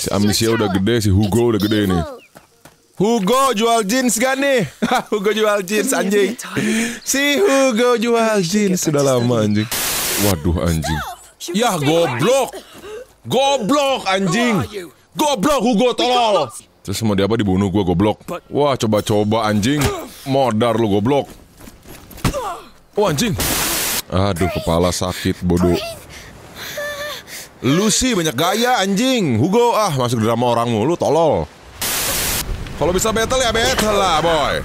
Si Amicia udah gede, si Hugo udah gede nih. Hugo jual jeans gak nih? Hugo jual jeans anjing. Si Hugo jual jeans sudah lama anjing. Waduh anjing. Ya goblok. Goblok anjing. Goblok Hugo tolol. Terus mau dia apa dibunuh gua goblok. Wah coba-coba anjing. Modar lu goblok. Wah anjing. Aduh kepala sakit bodoh. Lu sih banyak gaya anjing. Hugo ah masuk drama orang mulu tolol. Kalau bisa battle ya battle lah boy.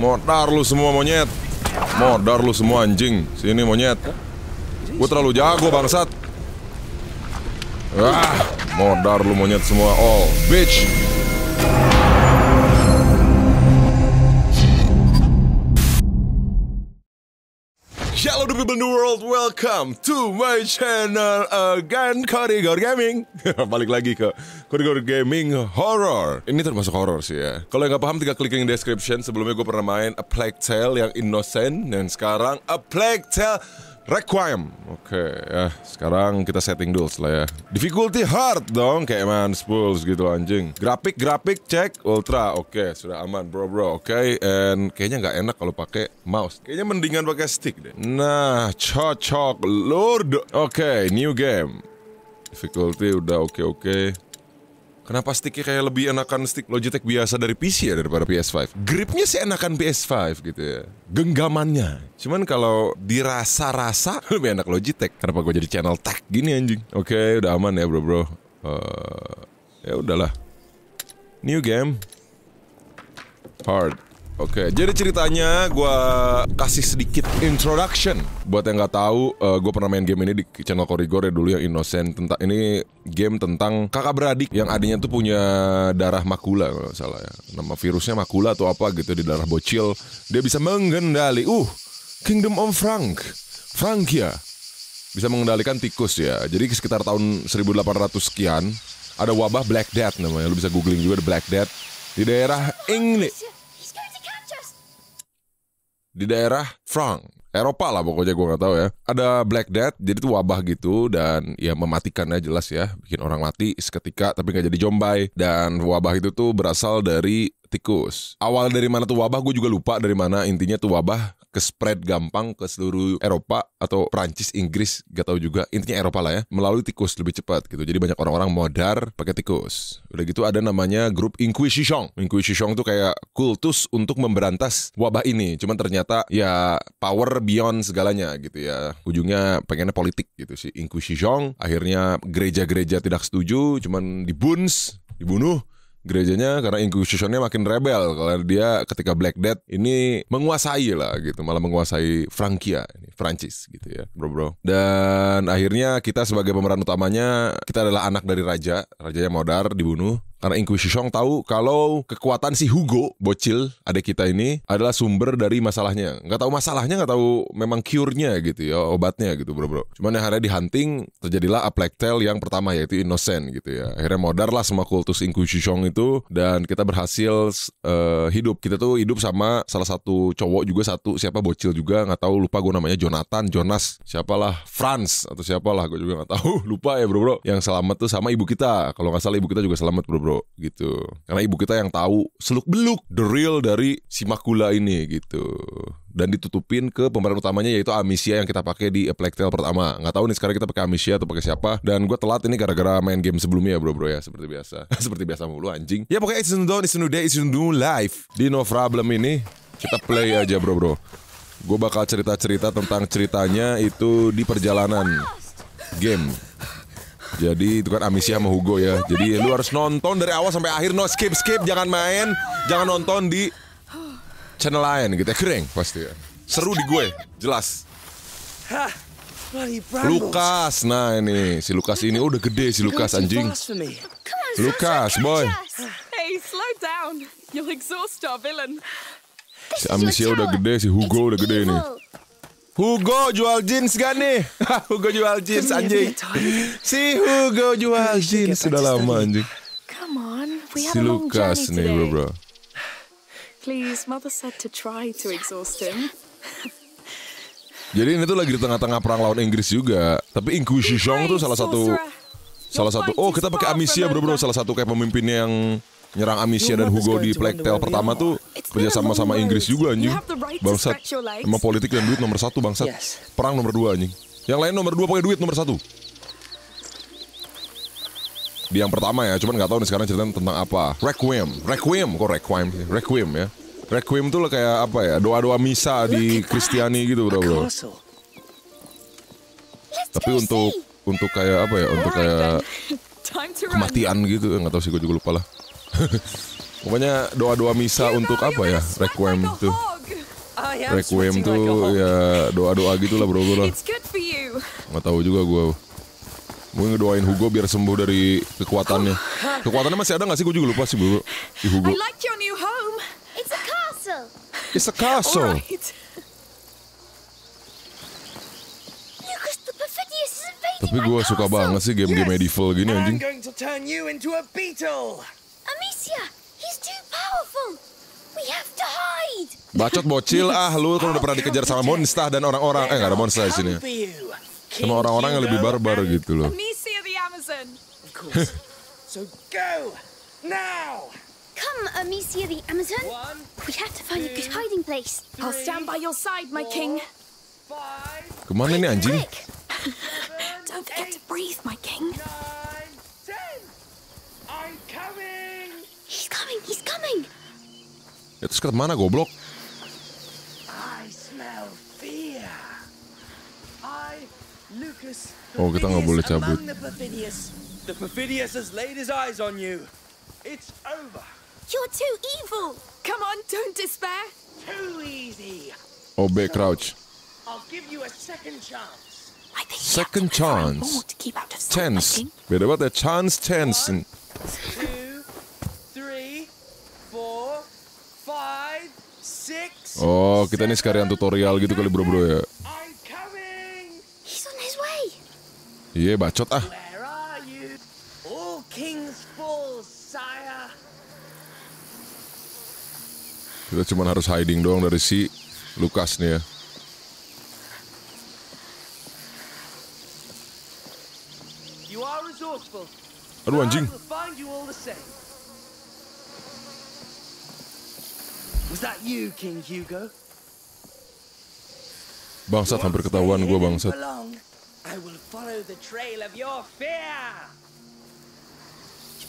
Modar lu semua monyet. Modar lu semua anjing. Sini monyet. Gue terlalu jago bangsat. Ah, modar lu monyet semua. Oh, bitch. Hello the people in the world, welcome to my channel again, Korigor Gaming. Balik lagi ke Korigor Gaming Horror. Ini termasuk horror sih ya. Kalau yang gak paham tinggal klik link description. Sebelumnya gue pernah main A Plague Tale yang innocent Dan sekarang A Plague Tale Requiem. Oke ya. Sekarang kita setting dulu lah ya. Difficulty hard dong Kayak man Spools gitu anjing. Grafik grafik cek Ultra. Oke sudah aman bro bro. Oke And kayaknya nggak enak kalau pakai mouse. Kayaknya mendingan pakai stick deh. Nah cocok Lord. Oke new game. Difficulty udah oke oke Kenapa sticknya kayak lebih enakan stick Logitech biasa dari PC ya daripada PS5? Gripnya sih enakan PS5 gitu ya. Genggamannya. Cuman kalau dirasa-rasa lebih enak Logitech. Kenapa gue jadi channel tech gini anjing? Oke, udah aman ya bro bro. Uh, ya udahlah. New game. Hard. Oke, jadi ceritanya gue kasih sedikit introduction buat yang nggak tahu. Uh, gue pernah main game ini di channel Korigor ya dulu yang Innocent. Tentang ini game tentang kakak beradik yang adiknya tuh punya darah makula kalau salah ya. Nama virusnya makula atau apa gitu di darah bocil. Dia bisa mengendali. Uh, Kingdom of Frank, Frankia bisa mengendalikan tikus ya. Jadi sekitar tahun 1800 sekian ada wabah Black Death namanya. Lu bisa googling juga The Black Death di daerah Inggris di daerah Frank Eropa lah pokoknya gue nggak tahu ya. Ada Black Death, jadi itu wabah gitu dan ya mematikannya jelas ya, bikin orang mati seketika tapi nggak jadi jombay. Dan wabah itu tuh berasal dari tikus. Awal dari mana tuh wabah gue juga lupa dari mana. Intinya tuh wabah ke spread gampang ke seluruh Eropa atau Prancis, Inggris, gak tahu juga. Intinya Eropa lah ya, melalui tikus lebih cepat gitu. Jadi banyak orang-orang modar pakai tikus. Udah gitu ada namanya grup Inquisition. Inquisition tuh kayak kultus untuk memberantas wabah ini. Cuman ternyata ya power beyond segalanya gitu ya. Ujungnya pengennya politik gitu sih. Inquisition akhirnya gereja-gereja tidak setuju, cuman dibuns, dibunuh gerejanya karena Inquisitionnya makin rebel. Kalau dia ketika Black Death ini menguasai lah gitu malah menguasai Frankia ini Prancis gitu ya bro bro dan akhirnya kita sebagai pemeran utamanya kita adalah anak dari raja. Rajanya modar dibunuh karena Inquisition tahu kalau kekuatan si Hugo, bocil, adik kita ini adalah sumber dari masalahnya. Nggak tahu masalahnya, nggak tahu memang cure-nya gitu ya, obatnya gitu bro bro. Cuman yang akhirnya di hunting, terjadilah A Plague Tale yang pertama yaitu Innocent gitu ya. Akhirnya modar lah semua kultus Inquisition itu dan kita berhasil uh, hidup. Kita tuh hidup sama salah satu cowok juga satu siapa bocil juga nggak tahu lupa gue namanya Jonathan, Jonas, siapalah Franz atau siapalah gue juga nggak tahu lupa ya bro bro. Yang selamat tuh sama ibu kita. Kalau nggak salah ibu kita juga selamat bro bro gitu. Karena ibu kita yang tahu seluk beluk the real dari si makula ini gitu. Dan ditutupin ke pemeran utamanya yaitu Amicia yang kita pakai di Tale pertama. Nggak tahu nih sekarang kita pakai Amicia atau pakai siapa. Dan gue telat ini gara-gara main game sebelumnya bro bro ya. Seperti biasa. Seperti biasa mulu anjing. Ya pokoknya it's a new it's a new day it's a new life. Di No Problem ini kita play aja bro bro. Gue bakal cerita-cerita tentang ceritanya itu di perjalanan game jadi itu kan Amicia sama Hugo ya. Jadi lu harus nonton dari awal sampai akhir no skip skip jangan main, jangan nonton di channel lain gitu ya kering pasti ya. Seru di gue, jelas. Lukas, nah ini si Lukas ini oh, udah gede si Lukas anjing. Lukas, boy. Hey, slow down. You'll exhaust our villain. Si Amicia udah gede, si Hugo udah gede nih. Hugo jual jeans gak nih? Hugo jual jeans anjing. Si Hugo jual jeans sudah lama anjing. Come on, we Si have a long Lukas journey nih bro bro. Please, mother said to try to exhaust him. Jadi ini tuh lagi di tengah-tengah perang lawan Inggris juga. Tapi Inquisition tuh salah satu salah satu oh kita pakai Amicia bro bro salah satu kayak pemimpinnya yang nyerang Amicia dan Hugo di Tale pertama tuh kerja sama sama Inggris juga anjing. bangsat. emang politik dan duit nomor satu bangsat. Perang nomor dua anjing. Yang lain nomor dua pakai duit nomor satu. Di yang pertama ya cuman nggak tahu nih sekarang ceritanya tentang apa. Requiem. Requiem kok Requiem? Requiem ya. Requiem tuh lah kayak apa ya? Doa-doa misa di Kristiani gitu bro bro. tapi untuk untuk kayak apa ya? Untuk kayak kematian gitu nggak tahu sih gue juga lupa lah pokoknya doa-doa misa untuk apa ya? Requiem tuh I am requiem sweating like a tuh ya doa-doa gitulah bro bro lah you. nggak tahu juga gue mungkin ngedoain Hugo biar sembuh dari kekuatannya. Kekuatannya masih ada nggak sih? Gue juga lupa sih bro. Di Hugo. I like your new home. It's a castle. it's a All castle right. Tapi gue suka banget sih game-game medieval gini anjing. I'm going to turn you into a beetle. Amicia, he's too powerful. We have to hide. bacot bocil ah lu kan udah pernah dikejar sama monster dan orang-orang eh nggak ada monster di sini ya. Sama orang-orang yang lebih barbar gitu loh Amicia the Amazon. Of course. so go now. Come, Amicia the Amazon. We have to find a good hiding place. I'll stand by your side, my king. ke mana nih anjing. Don't forget to breathe, my king. nine, ten. I'm coming. He's coming. He's coming. ya terus ke mana goblok I smell fear. I, Lucas. Oh, kita nggak boleh Perfidious cabut. among The Perfidious. The Perfidious has laid his eyes on you. It's over. You're too evil. Come on, don't despair. Too easy. OB crouch I'll give you a second chance. I think Second you have to try chance. more to keep out of sight, my chance king. beda banget ya chance chance Two, oh kita ini sekalian tutorial gitu kali bro bro ya I'm coming. He's on his way. iya bacot ah Where are you? All kings fall, sire. kita cuma harus hiding doang dari si Lukas nih ya You are resourceful. aduh anjing I will find you all the same. Was that you, King Hugo? Bangsat hampir ketahuan gue bangsat for long. I will follow the trail of your fear.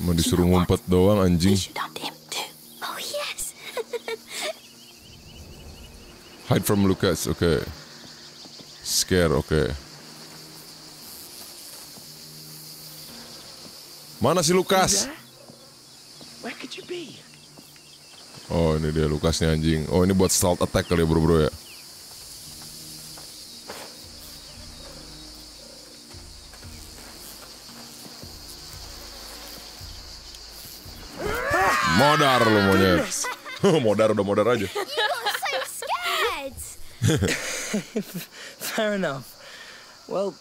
cuma disuruh ngumpet doang anjing. Oh yes. hide from Lukas oke scare oke mana si Lukas There? Where could you be? Oh ini dia Lukasnya anjing oh ini buat stealth attack kali ya bro bro ya Modar lu monyet. modar udah modar aja. Fair enough. Well,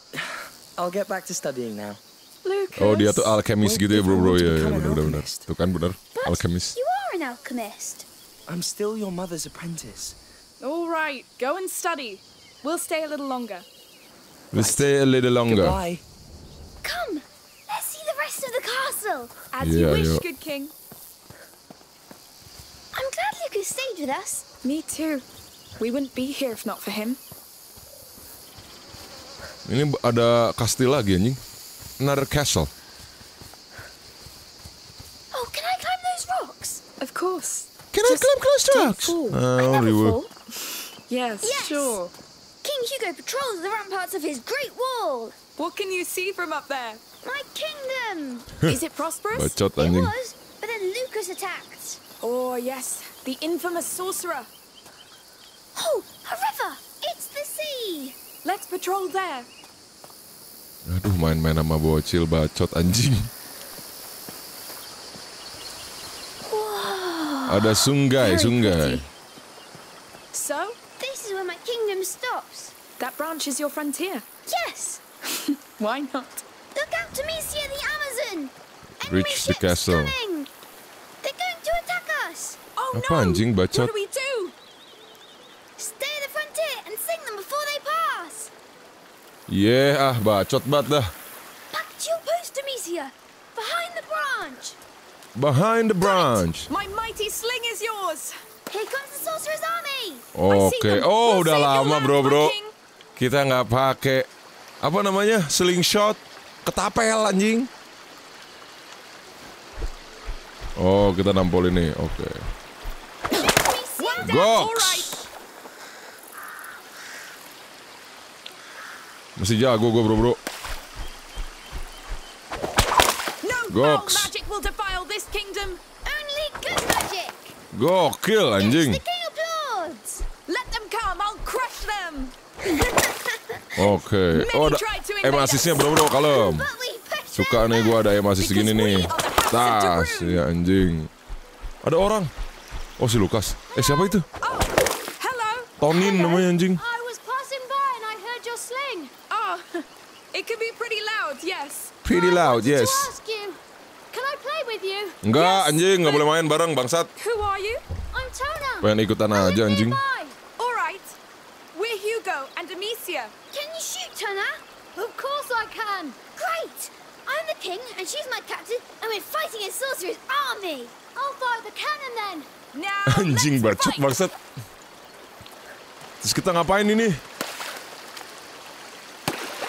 I'll get back to studying now. Lucas. Oh dia tuh alchemist gitu ya bro bro ya, ya benar benar. Tuh kan benar alchemist. you are an alchemist. I'm still your mother's apprentice. All right, go and study. We'll stay a little longer. Let's stay a little longer. Goodbye. Come, let's see the rest of the castle. As Yeah, you wish, yeah. good king. I'm glad Lucas stayed with us. Me too. We wouldn't be here if not for him. Ini ada kastil lagi anjing. Another castle. Oh, can I climb those rocks? Of course. Can I Just climb close don't tracks? fall. Uh, I Oh, never reward. Yes, Yes. sure. King Hugo patrols the ramparts of his great wall. What can you see from up there? My kingdom. Is it prosperous? Bacot It anjing. was, but then Lucas attacked. Oh, yes. The infamous sorcerer. Oh, a river. It's the sea. Let's patrol there. Aduh main-main sama bocil bacot anjing. Ada sungai, sungai. So, This is where my kingdom stops. that branch is your frontier. Yes. Why not? Look out to Misia the Amazon. Enemy Reach the ships castle. coming. They're going to attack us. Oh Apa no! anjing, bacot? What do we do? Stay at the frontier and sing them before they pass. Yeah, ah bacot banget dah. Back to your post, Amicia. branch. Behind the branch. My mighty sling is yours. Here comes the sorcerer's army. Oke. Oh, udah lama bro bro. Kita nggak pakai apa namanya slingshot, ketapel anjing. Oh, kita nampol ini. Oke. Goks. right. Masih jago gue bro bro. Goks. foul magic will defile this kingdom. Only good magic. Gokil It's anjing. the king of lords. Let them come. Crush them. Oke. Oh, ada tried to em invade asisnya us. bro bro kalem. Suka nih back. ada em asis Because gini we nih. Tas, ya anjing. Ada orang. Oh si Lukas. Eh siapa itu? Oh, hello. Tonin namanya anjing. Oh, it can be pretty loud, yes. Pretty I loud, wanted yes. To ask you, can I play with you? Enggak anjing, nggak boleh main bareng bangsat. Who are you? I'm Tona. Pengen ikutan aja anjing. nearby. All right. We're Hugo and Amicia. Can you shoot, Tona? Of course I can. Great. I'm the king and she's my captain and we're fighting a sorcerer's army. I'll fire the cannon then. Now, Anjing bacot bangsat. Terus kita ngapain ini?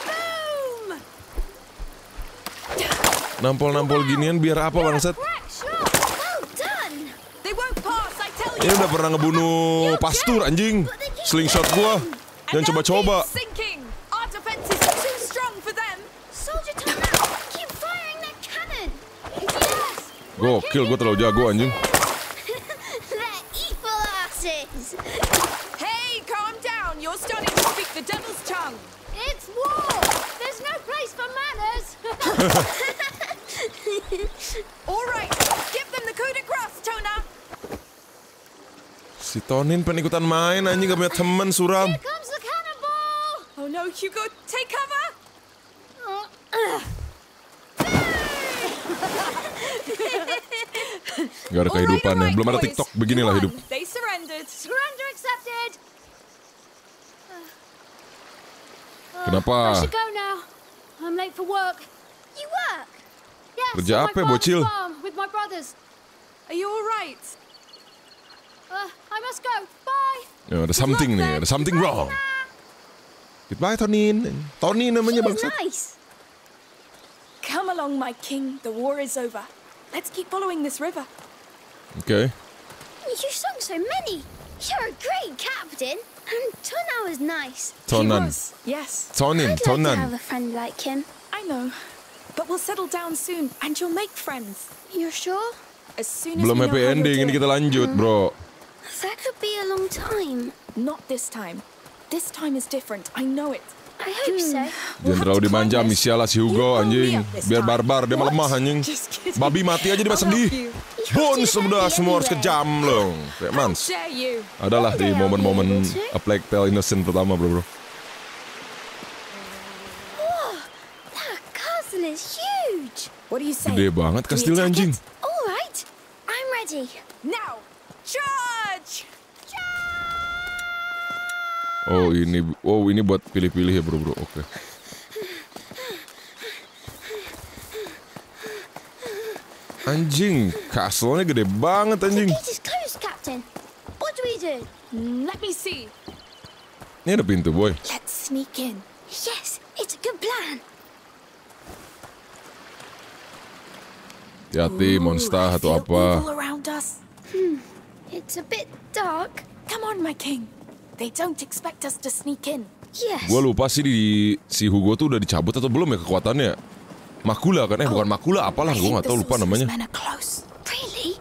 Boom! Nampol-nampol ginian biar apa bangsat? crack shot. Well done. They won't pass, I tell you. Ini udah pernah ngebunuh pastur anjing. Slingshot gua. Jangan coba-coba. Gokil, gua terlalu jago anjing. They're evil asses. Hey, calm down. You're starting to speak the devil's tongue. It's war. There's no place for manners. All right, give them the coup de grace, Tona. Si Tonin pengen ikutan main anjing gak punya temen suram. Oh no, Hugo, take cover. Ugh. Gak ada kehidupan ya. right, Belum ada. TikTok beginilah hidup. won. They surrendered. Surrender accepted. I Kenapa? should go now. I'm late for work. You work? Yes. Kerja apa ya, bocil? farm with my brothers. Are you all right? Uh, I must go. Bye. Ya, ada something nih, ada something wrong. Goodbye Tonin. Tonin namanya He was nice. Come along, my king. The war is over. Let's keep following this river. Oke. You sung so many. You're a great captain. And Tuna was nice. He Tonan. was. Yes, Tonin, I'd like to have a friend like him. I know. But we'll settle down soon, and you'll make friends. You're sure? As soon as Belum happy ending, ini kita lanjut bro. That could be a long time. Not this time. This time is different. I know it. I hope so. We'll Jangan terlalu dimanja climb this. Misia lah si Hugo anjing. Biar barbar, dia malah lemah anjing. Babi mati aja dia sedih. should sudah semua harus kejam loh. Kayak mans. Adalah di momen-momen. A Plague Tale Innocent pertama bro bro. That castle is huge. What do you say? Gede banget kastilnya anjing. it? All right. I'm ready. Now, charge! Oh ini, oh ini buat pilih-pilih ya bro bro. Oke. Anjing, castle-nya gede banget anjing. Ini ada pintu boy. Let's sneak in. Yes, it's a good plan. Hati-hati monster atau apa. us. It's a bit dark. Come on, my king. They don't expect us to sneak in. Yes. Gue lupa sih di si Hugo tuh udah dicabut atau belum ya kekuatannya. Makula kan? Eh bukan makula apalah gue nggak tahu lupa namanya. Really?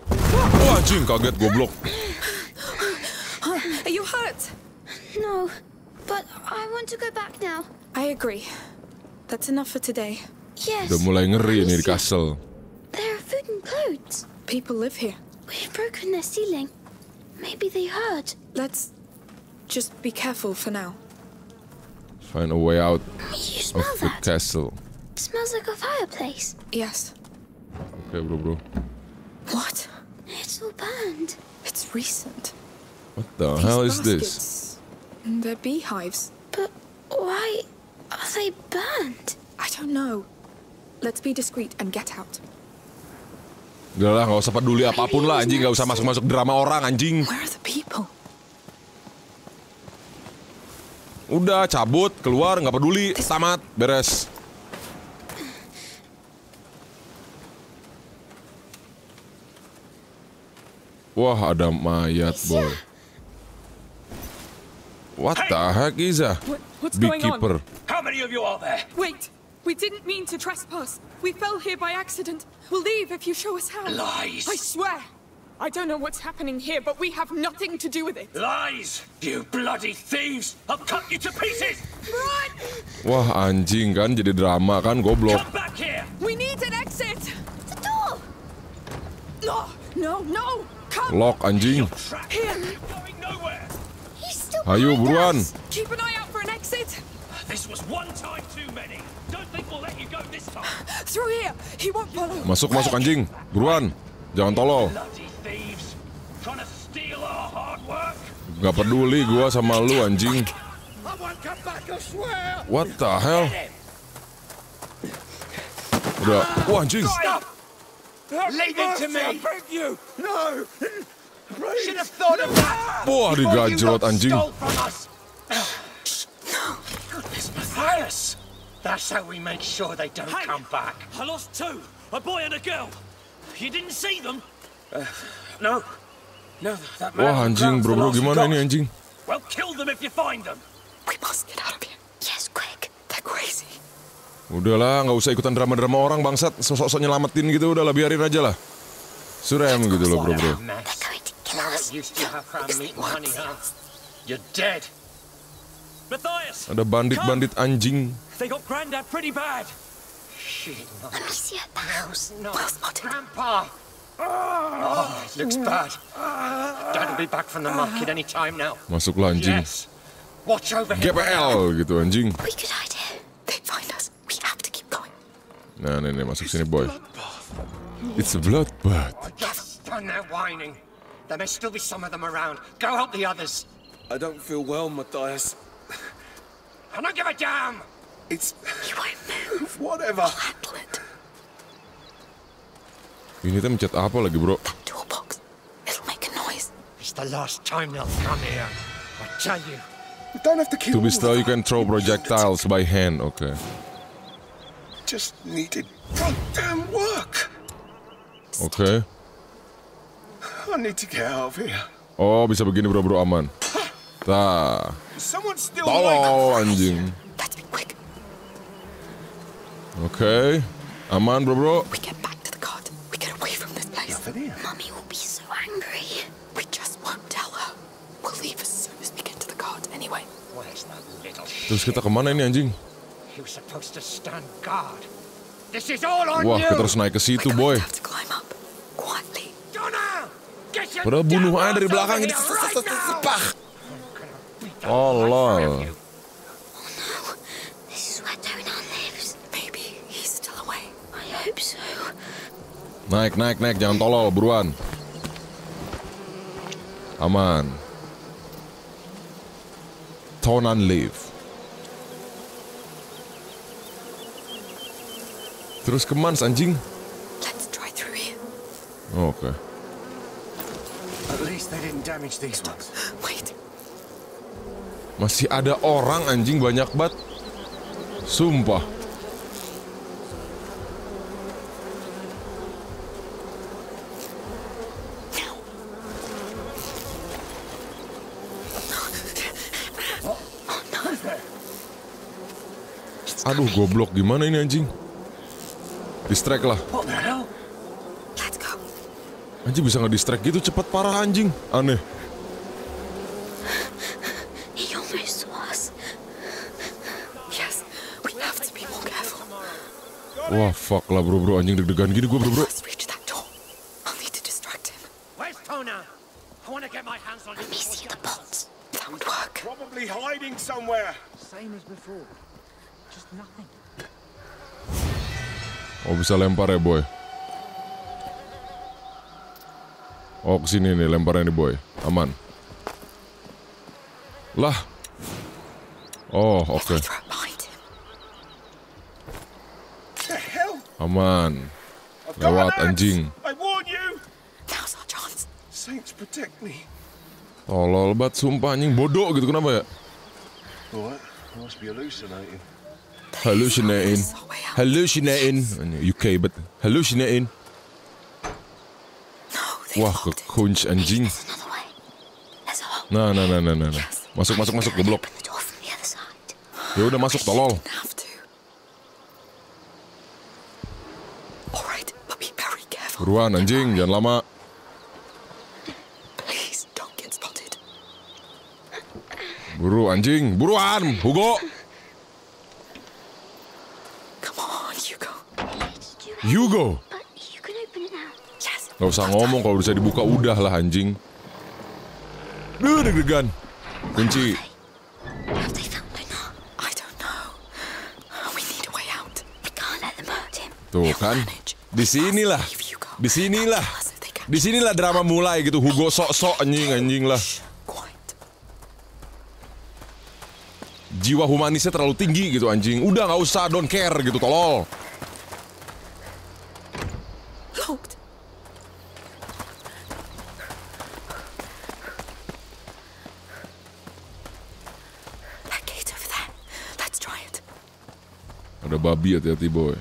Oh anjing kaget goblok. Are you hurt? No. But I want to go back now. I agree. That's enough for today. Yes. Udah mulai ngeri nih di castle. There are food and clothes. People live here. We've broken their ceiling. Maybe they heard. Let's just be careful for now. Find a way out You of smell the that? castle. smells like a fireplace. Yes. Okay, bro bro. What? It's all burned. It's recent. What the These hell is this? baskets, They're beehives. But why are they burned? I don't know. Let's be discreet and get out. Udah lah, nggak usah peduli apapun lah anjing, nggak usah masuk-masuk drama orang anjing. Where are the people? Udah cabut, keluar, nggak peduli, tamat, beres. Wah, ada mayat, boy. What the heck is that? What- what's going on? Beekeeper. How many of you are there? Wait! We didn't mean to trespass. We fell here by accident. We'll leave if you show us how. Lies. I swear. I don't know what's happening here, but we have nothing to do with it. Lies! You bloody thieves! I'll cut you to pieces! Run! Wah, anjing kan jadi drama kan, goblok. Come back here! We need an exit! The door! No! No, no! Come! Lock anjing. Here! You're going nowhere! He's still Ayo buruan. us. Keep an eye out for an exit! This was one time too many. Don't think we'll let you go this time. Through here! He won't follow! Masuk masuk anjing. Buruan. Jangan tolol. Bloody thieves! Trying to steal our hard work! Gak peduli gua sama lu anjing. What the hell? Udah. Wah anjing. Of that! Wah digajrot anjing. That's how we make sure they don't come back. I lost two, a boy and a girl. You didn't see them? Uh, no. No, that man Wah anjing, bro bro gimana ini anjing? Well, kill them if you find them. We must get out of here. Yes, quick. They're crazy. Udahlah, nggak usah ikutan drama-drama orang bangsat. Sosok-sosok nyelamatin gitu, udahlah biarin aja lah. Surem gitu loh bro bro. Ada bandit-bandit anjing. They got Grandad pretty bad. Shit, Let me see at the house. no. Grandpa! Oh, it looks bad. Dad'll be back from the market any time now. Masuklah anjing. Yes. Watch over him. GPL gitu anjing. We could hide here. They'd find us. We have to keep going. Nah, nih, nih masuk sini boy. It's a bloodbath. Just stand there whining. There may still be some of them around. Go help the others. I don't feel well, Matthias. I don't give a damn. It's You won't move. whatever. Handle it. Ini tuh mencet apa lagi bro? Toolbox. It'll make a noise. It's the last time they'll come here. I tell you. We don't have to kill To be still, you can throw projectiles by hand. Oke. Just needed goddamn work. Oke. I need to get out of here. Oh, bisa begini bro bro aman. Tah. Someone still like Tolol anjing. Let's be quick. Oke. Aman bro bro. We get back to the cart. We get away from this place. Mummy will be so angry. We just won't tell her. We'll leave as soon as we get to the cart anyway. Where's that little Terus kita ke mana ini anjing? Wah, kita harus naik ke situ boy. Padahal bunuh aja dari belakang ini. Oh, life out lol. of you. This is where Donan lives. Maybe he's still away. I hope so. Naik naik naik jangan tolol buruan. Aman. Tonan live. Terus ke Mans anjing? Let's try through here. Oke. At least they didn't damage these ones. Wait. Masih ada orang anjing banyak banget. Sumpah. Aduh goblok gimana ini anjing? Distract lah. Go. Anjing bisa nge-distract gitu cepet parah anjing. Aneh. He almost saw us. Yes. We have to be more careful. Wah fuck lah bro bro anjing deg-degan gini gue bro bro. Probably hiding somewhere. Same as before. Just nothing. Oh bisa lempar ya boy. Oh ke sini nih lemparnya nih boy. Aman. Lah. Oh oke. Hell? Aman. Lewat anjing. Tolol banget sumpah anjing bodoh gitu kenapa ya? Hallucinating. Hallucinating. UK bet. Hallucinating. Wah, ke kunci anjing. Nah, nah, nah, nah, nah, nah. Masuk, masuk, masuk other side. Ya udah masuk tolol. But. Buruan anjing, jangan lama. Buru anjing, buruan. Hugo. Come on, Hugo. Hugo. Gak usah ngomong kalau bisa dibuka udah lah anjing. Duh, deg-degan. Kunci. Tuh kan. Di sinilah. Di sinilah. Tell us if they catch Di sinilah drama mulai gitu. Hugo sok-sok anjing anjing lah. Jiwa humanisnya terlalu tinggi gitu anjing. Udah nggak usah don't care gitu tolol. Ada babi hati-hati boy.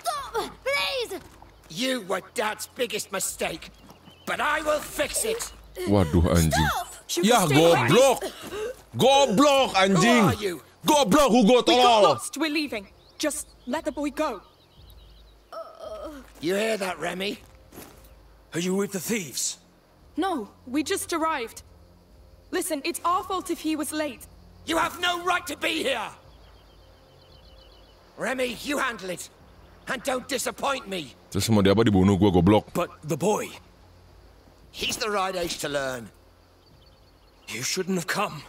Stop! Please! You were Dad's biggest mistake, but I will fix it. Waduh anjing. Hugo, Ya stay behind. goblok. Goblok anjing. Who are you? Goblok Hugo We got tolol. lost. We're leaving. Just let the boy go. You hear that, Remy? Are you with the thieves? No, we just arrived. Listen, it's our fault if he was late. You have no right to be here! Remy, you handle it. And don't disappoint me. Terus mau dia apa dibunuh gua goblok. But the boy, He's the right age to learn. you shouldn't have come.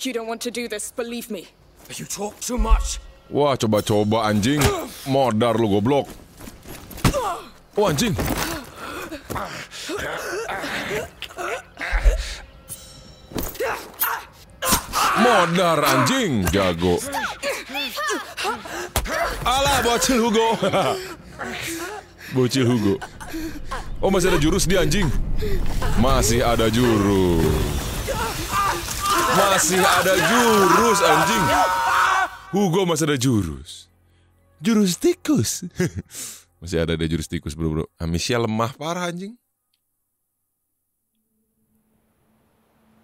You don't want to do this, believe me. You talk too much. Wah coba-coba anjing. Modar lu goblok. Oh anjing. Modar anjing jago. Alah bocil Hugo. bocil Hugo. Oh masih ada jurus dia anjing. Masih ada jurus. Masih ada jurus anjing. Hugo masih ada jurus. Jurus tikus. masih ada ada jurus tikus bro bro. Amicia lemah parah anjing.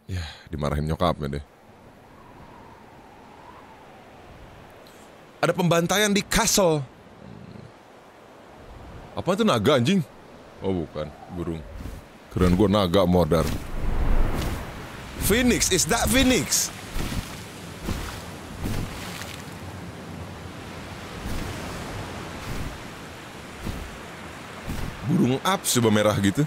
Ya dimarahin nyokapnya deh. Ada pembantaian di castle. Apa itu naga anjing? Oh bukan, burung. Keren gua naga modar. Phoenix, is that Phoenix? Burung aps coba merah gitu.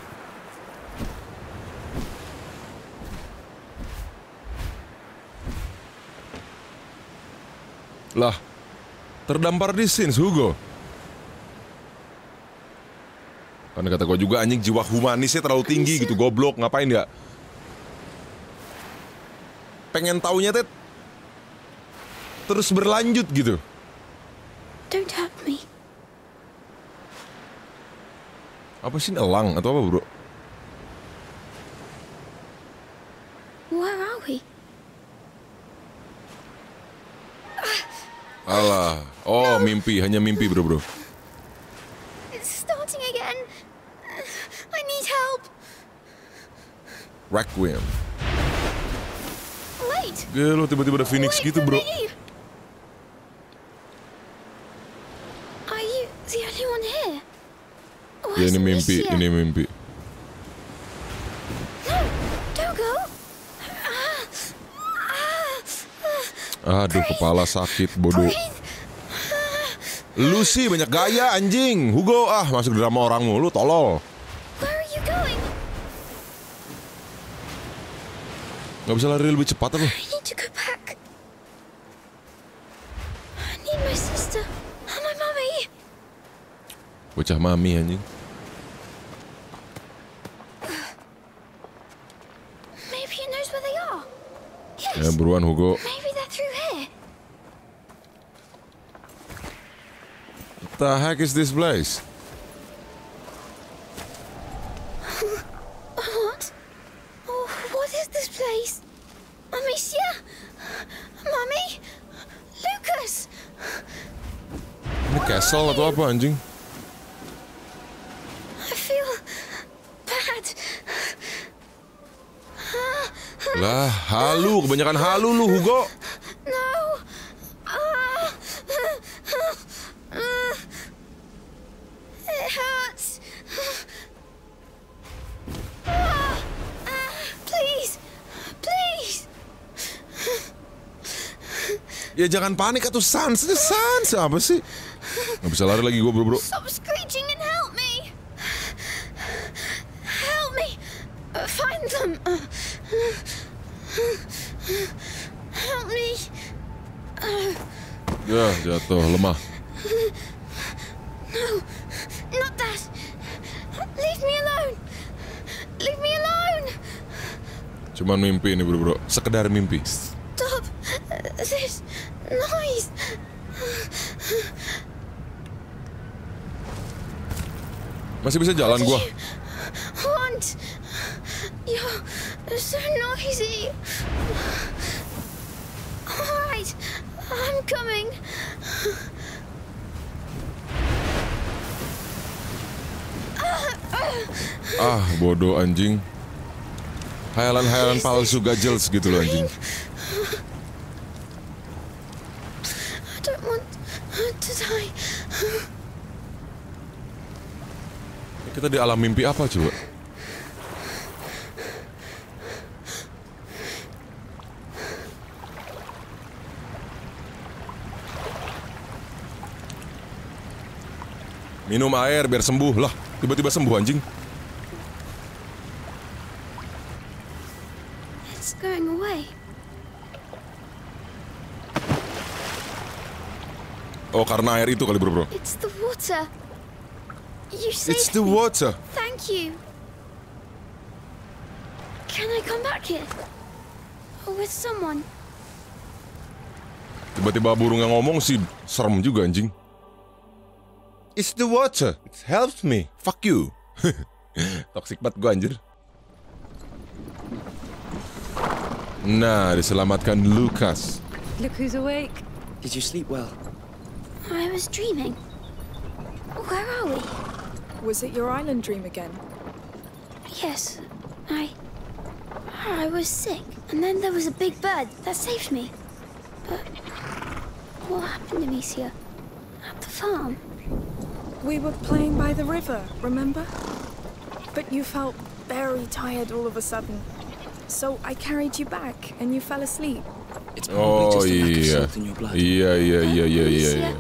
Lah, terdampar di scenes Hugo. Kan kata gue juga anjing jiwa humanisnya terlalu tinggi gitu goblok ngapain ya? Pengen taunya teh terus berlanjut gitu. Don't hurt me. Apa sih elang atau apa bro? Where are we? Alah, oh mimpi hanya mimpi bro bro. It's starting again. I need help. Requiem. Wait. Gila lo tiba-tiba ada Phoenix wait gitu bro. me. Are you the only one here? Ya ini mimpi, ini mimpi. No, don't go. Ah, ah, Aduh kepala sakit bodoh. Lu sih banyak gaya anjing. Hugo ah masuk drama orang mulu tolol. Gak bisa lari lebih cepat apa? Bocah mami anjing. Ya buruan Hugo. the heck is this place? Oh, what is this place? Amicia? Lucas? Castle atau apa anjing? Lah, halu, kebanyakan halu lu Hugo. Ya jangan panik atuh Sans, ini Sans apa sih? Gak bisa lari lagi gue bro bro. Stop screeching and help me. Help me. Uh, Find them. Uh, Help me. Ya jatuh lemah. Not that. Leave me alone. Leave me alone. Cuman mimpi ini bro bro. Sekedar mimpi. Stop this noise. Masih bisa jalan gua. So noisy. I'm coming. Ah bodoh anjing. Hayalan-hayalan palsu gajels gitu loh anjing. I don't want to die. Kita di alam mimpi apa coba? Minum air biar sembuh lah. Tiba-tiba sembuh anjing. It's going away. Oh karena air itu kali bro bro. It's the water. You saved It's the me. water. Thank you. Can I come back here? Or with someone? Tiba-tiba burung yang ngomong sih serem juga anjing. It's the water. It helps me. Fuck you. Toxic banget gue anjir. Nah, diselamatkan Lucas. Look who's awake. Did you sleep well? I was dreaming. Where are we? Was it your island dream again? Yes, I. I was sick, and then there was a big bird that saved me. But what happened, Amicia? At the farm? We were playing by the river, remember? But you felt very tired all of a sudden. So I carried you back and you fell asleep. It's probably Oh just a lack of oh, salt in your blood. Iya iya iya iya iya. iya.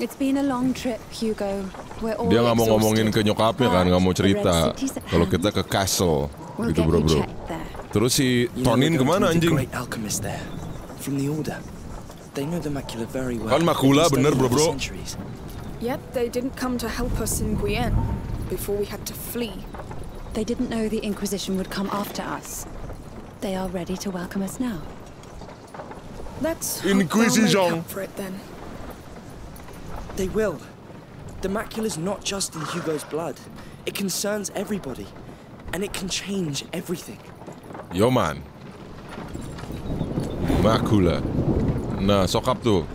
It's been a long trip, Hugo. Dia nggak mau ngomongin ke nyokapnya kan, nggak mau cerita. Kalau kita ke castle, gitu bro bro. Terus si Tonin ke mana anjing? Kan Makula bener, bro, bro. Yet they didn't come to help us in Guyenne before we had to flee. They didn't know the Inquisition would come after us. They are ready to welcome us now. Let's hope they'll make Inquisition. up for it then. They will. The macula's not just in Hugo's blood. It concerns everybody. And it can change everything. Yo man. Macula. Nah, sokap tuh.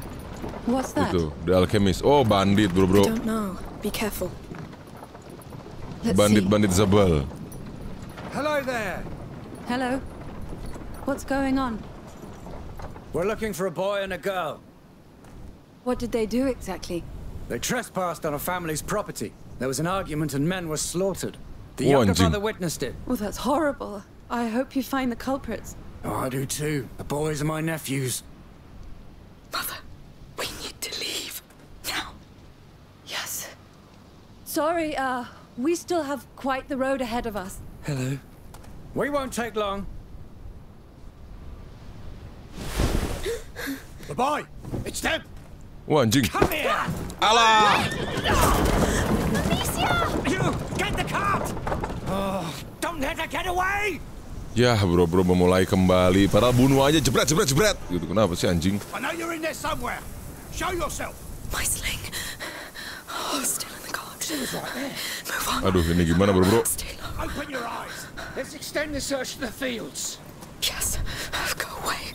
What's that? Itu, The Alchemist. Oh, bandit bro bro. I don't know. Be careful. Let's see. Bandit-bandit Zabal. Hello there. Hello. What's going on? We're looking for a boy and a girl. What did they do exactly? They trespassed on a family's property. There was an argument and men were slaughtered. The Oh, younger anjing. brother witnessed it. Well, that's horrible. I hope you find the culprits. Oh, I do too. The boys are my nephews. Mother, we need to leave. Now. Yes. Sorry, uh, we still have quite the road ahead of us. Hello. We won't take long. the boy! It's them! Anjing. Alah. Oh, don't let her get away! Ya bro bro memulai kembali. Padahal bunuh aja jebret jebret jebret. Gitu kenapa sih anjing? Oh, still in the cart. Move on. Aduh ini gimana bro bro? Stay low. Open your eyes. Let's extend the search to the fields. Yes. Go away.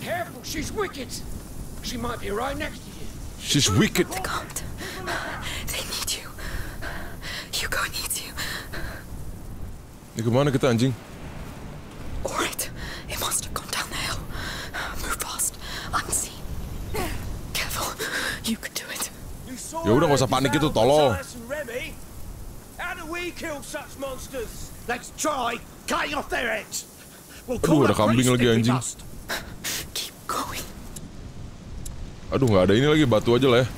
Careful, she's wicked. She might be right next to you. She's wicked. They can't. They need you. Hugo needs you. Ini kemana kita anjing? All right. It must have gone down the hill. Move fast. Unseen. Careful. You can do it. Ya udah nggak usah panik itu, tolol. Remy, how do we kill such monsters? Let's try cutting off their heads. We'll Aduh, call ada the kambing lagi, anjing. Keep going. Aduh nggak ada ini lagi batu aja lah ya.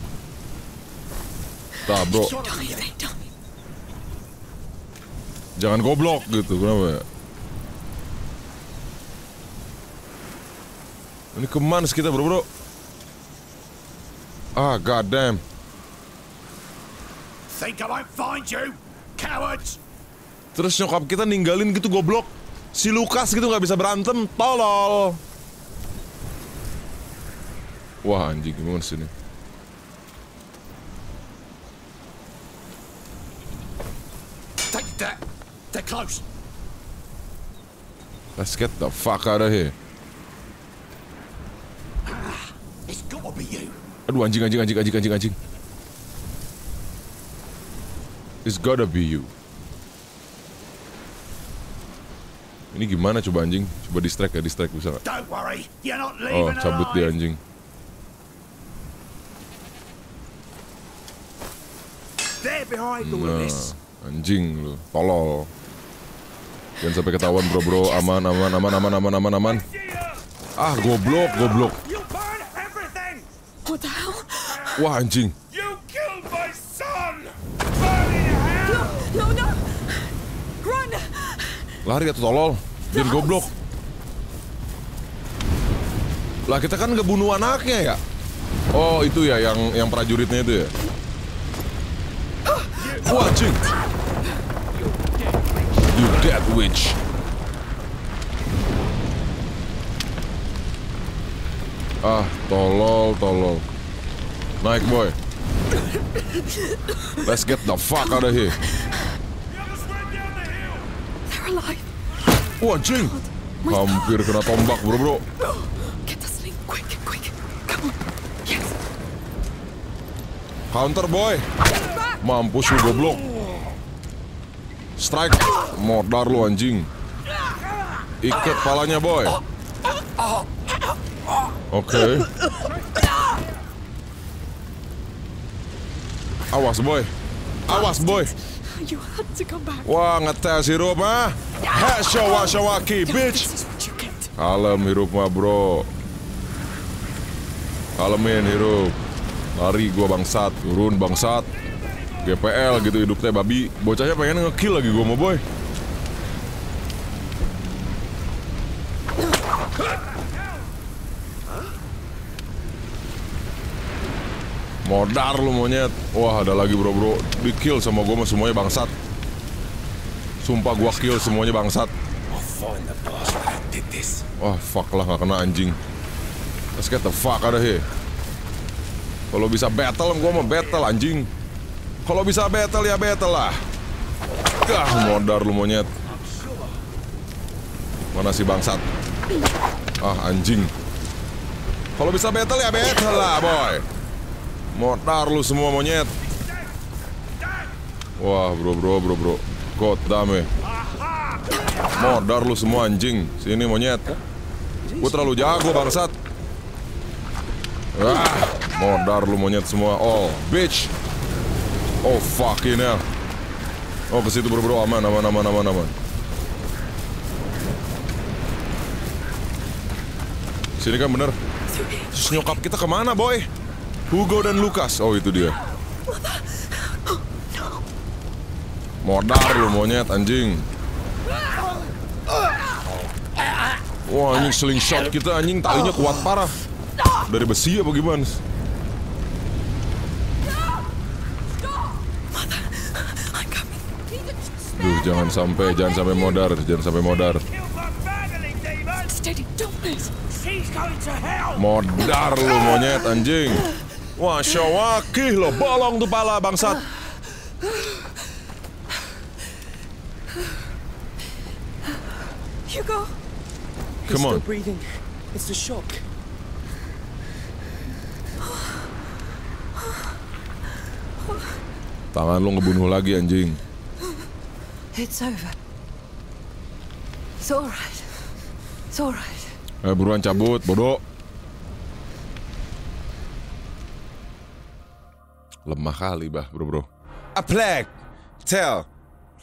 Nah bro, jangan goblok gitu kenapa ya? Ini ke mana kita bro bro? Ah god damn. Think I won't find you, cowards! Terus nyokap kita ninggalin gitu goblok. Si Lukas gitu nggak bisa berantem, tolol. Wah anjing gimana sini? Take that. They're close. Let's get the fuck out of here. It's gotta be you. Aduh anjing anjing anjing anjing anjing anjing. It's gotta be you. Ini gimana coba anjing? Coba distract ya, distract bisa not Oh, cabut dia anjing. Behind all Nah, this. anjing lu, tolol. Jangan sampai ketahuan bro bro, aman aman aman aman aman aman aman. Ah goblok goblok. Wah anjing. Lari atau tolol? Jangan goblok. Lah kita kan nggak bunuh anaknya ya? Oh itu ya yang yang prajuritnya itu ya? Wah anjing. You dead witch. Ah, tolol, tolol. Naik boy. Let's get the fuck out of here. They're alive. Wah anjing. Hampir kena tombak bro bro. Get the sling. Quick, quick. Come on. Yes. Counter boy. Mampus lu goblok. Strike. Modar lu anjing. Ikat palanya boy. Oke. Awas boy. Awas boy. Wah ngetes hirup ah. Headshot washawaki bitch. Kalem hirup mah bro. Kalemin hirup. Lari gua bangsat, turun bangsat. GPL gitu hidup babi. Bocahnya pengen ngekill lagi gua mau boy. Modar lu monyet. Wah ada lagi bro bro. Di kill sama gua mah semuanya bangsat. Sumpah gua kill semuanya bangsat. Wah fuck lah gak kena anjing Let's get the fuck out of here Kalau bisa battle gua mau battle anjing Kalau bisa battle ya battle lah. Gah modar lu monyet. Mana si bangsat? Ah anjing. Kalau bisa battle ya battle lah boy. Modar lu semua monyet. Wah bro bro bro bro. God damn it. Modar lu semua anjing. Sini monyet. Gue terlalu jago bangsat. Ah, modar lu monyet semua. Oh, bitch Oh, fucking hell. Oh, ke situ bro bro aman aman aman aman aman. Sini kan bener? Terus nyokap kita ke mana boy? Hugo dan Lukas Oh itu dia. Modar lu monyet anjing. Wah anjing slingshot kita anjing talinya kuat parah. Dari besi apa gimana? Jangan sampai jangan sampai modar Jangan sampai modar! Modar lu monyet anjing Wah syawakih lo Bolong tuh pala bangsat Hugo. Come on breathing. It's the shock. Tangan lu ngebunuh lagi anjing. It's over. It's all right. It's all right. Eh buruan cabut, bodoh. Lemah kali bah, bro bro. A plague, tell,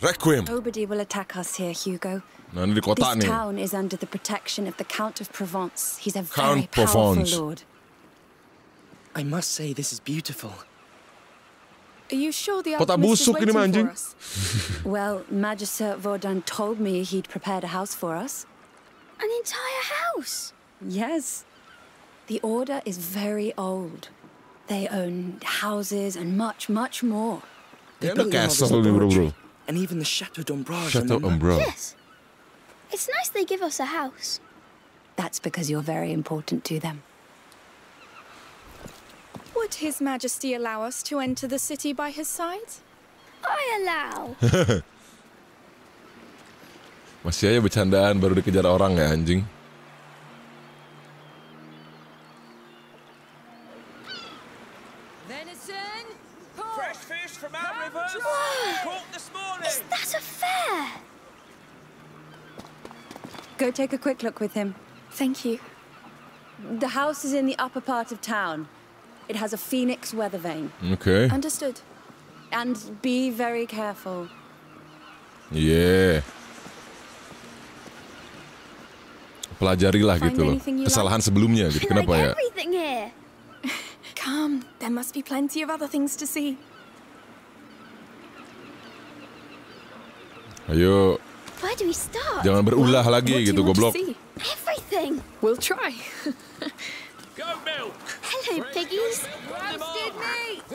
requiem. Nobody will attack us here, Hugo. Nah ini di kota this nih. town is under the protection of the Count of Provence. He's a Count very powerful Provence. lord. I must say, this is beautiful. Are you sure the Kota alchemist is busuk ini waiting for us? Well, Magister Vordan told me he'd prepared a house for us. An entire house? Yes. The Order is very old. They own houses and much, much more. They Yeah, built the their castle, bro, bro. And even the Chateau d'Ombrage. Chateau and the- Umbro. Yes. It's nice they give us a house. That's because you're very important to them. Would His Majesty allow us to enter the city by his side? I allow. Masih aja bercandaan baru dikejar orang ya anjing. Venison! Fresh fish from our rivers. Caught this morning. Is that a fair? Go take a quick look with him. Thank you. The house is in the upper part of town. It has a phoenix weather vane. Oke. Understood. And be very careful. Iya. Pelajarilah gitu loh. Kesalahan sebelumnya gitu. Kenapa ya? Come, there must be plenty of other things to see. Ayo, Where do we start? jangan berulah lagi gitu goblok. Everything. We'll try. Go milk. Hello, piggies.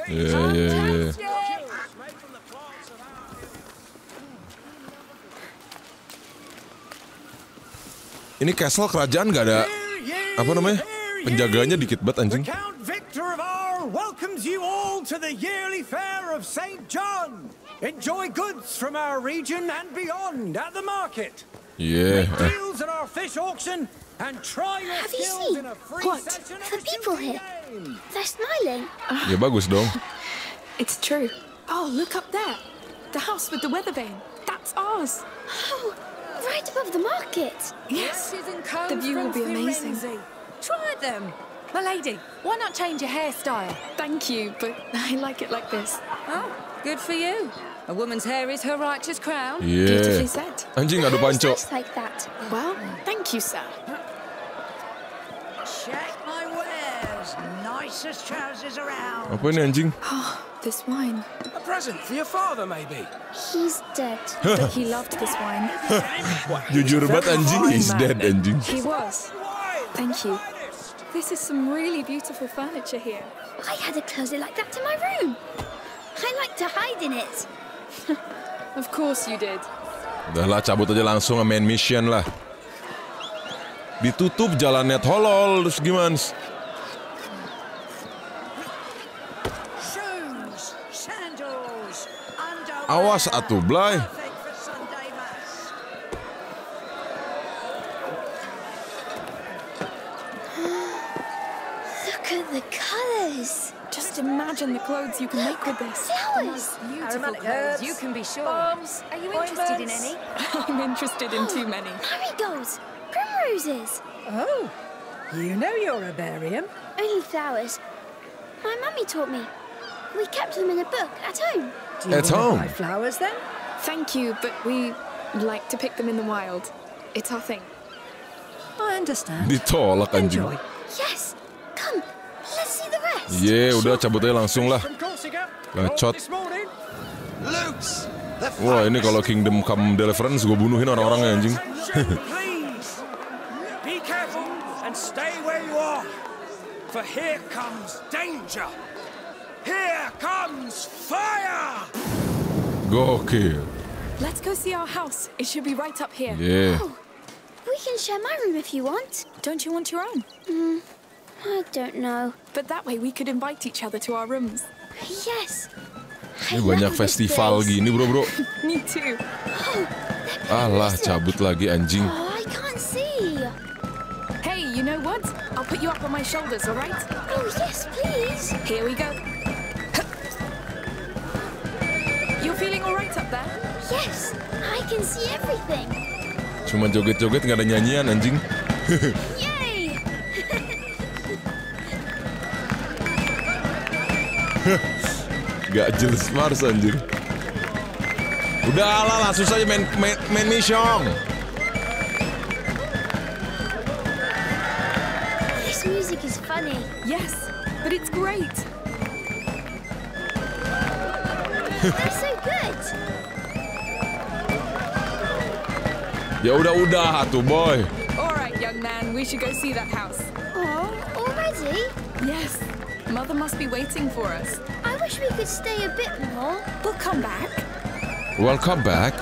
Iya, iya, iya. Ini castle kerajaan nggak ada apa namanya? Penjaganya dikit banget anjing. Count Victor of Arles welcomes you all to the yearly fair of St. John. Enjoy goods from our region and beyond at the market. Make eh. deals at our fish auction and try your Have you seen in a free what? session of The people here. game. They're smiling. Ya bagus dong. It's true. Oh, look up there. The house with the weather vane. That's ours. Oh, right above the market. Yes. Ashes The view will be amazing. Firenze. Try them. My lady, why not change your hairstyle? Thank you, but I like it like this. Oh, good for you. A woman's hair is her righteous crown. Iya. Beautifully said. Anjing adu Hair's panco. nice like that. Well, thank you, sir. Apa ini anjing? This wine. A present for your father, maybe? He's dead. he loved this wine. Jujur banget anjing is dead anjing. He was. Thank you. This is some really beautiful furniture here. I had a closet like that in my room. I like to hide in it. Of course you did. Udahlah cabut aja langsung main mission lah. Ditutup jalannya tolol terus gimana? Awas atuh Blay. Imagine the clothes you can make with this. Flowers. Beautiful clothes, you can be sure. Bombs. Are you interested in any? I'm interested in too many. Marigolds. Primroses. Oh, you know you're a barium. Only flowers. My mummy taught me. We kept them in a book at home. Do you At home. buy flowers then? Thank you, but we like to pick them in the wild. It's our thing. I understand. Ditolak anjing. Enjoy. Yes. Come. Let's see the rest. Yeah, udah cabut aja langsung lah. From Corsica. Bacot. This morning. Luke's! The Wah ini kalau Kingdom Come Deliverance gue bunuhin orang-orangnya anjing. Attention, please. Be careful and stay where you are. For here comes danger. Here comes fire. Gokil. Let's go see our house. It should be right up here. Iya. We can share my room if you want. Don't you want your own? Hmm. I don't know. But that way we could invite each other to our rooms. Yes. Ini banyak festival gini bro bro. Me too. Alah cabut lagi anjing. Oh, I can't see. You know what? I'll put you up on my shoulders, all right? Oh, yes, please. Here we go. up there? Yes, I can see everything. Cuma joget-joget nggak ada nyanyian anjing. Yay! Gak jelas Mars anjir. Udah lah, langsung saja main main, main mission. It's great. They're so good. Ya udah udah tuh boy. All right, young man, we should go see that house. Oh, already? Yes, Mother must be waiting for us. I wish we could stay a bit more. We'll come back. Welcome back.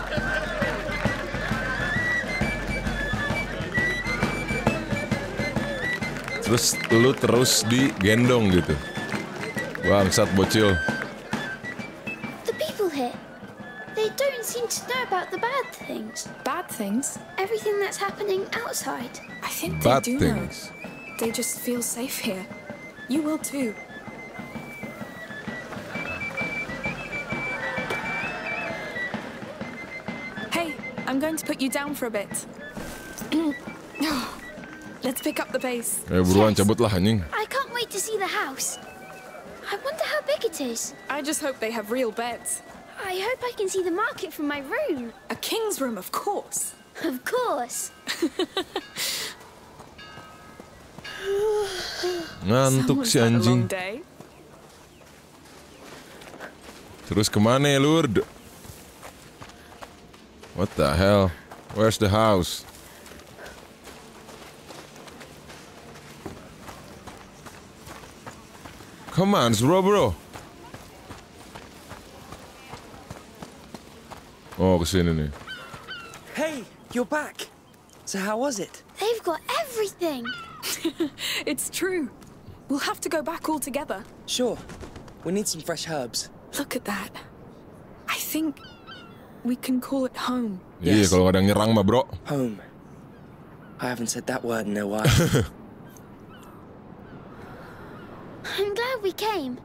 Terus lu terus digendong gitu. Bangsat bocil. The people here, they don't seem to know about the bad things. Bad things? Everything that's happening outside. I think Bad they do things. know. They just feel safe here. You will too. Hey, I'm going to put you down for a bit. Let's pick up the pace. Eh buruan cabutlah anjing. I can't wait to see the house. I wonder how big it is. I just hope they have real beds. I hope I can see the market from my room. A king's room, of course. Of course. Ngantuk si anjing. Terus ke mana ya Lord? What the hell? Where's the house? Come on, bro, bro. Oh, kesini nih. Hey, you're back. So how was it? They've got everything. It's true. We'll have to go back all together. Sure. We need some fresh herbs. Look at that. I think we can call it home. Iya, kalau ada yang nyerang mah, bro. Home. I haven't said that word in a while. I'm glad we came.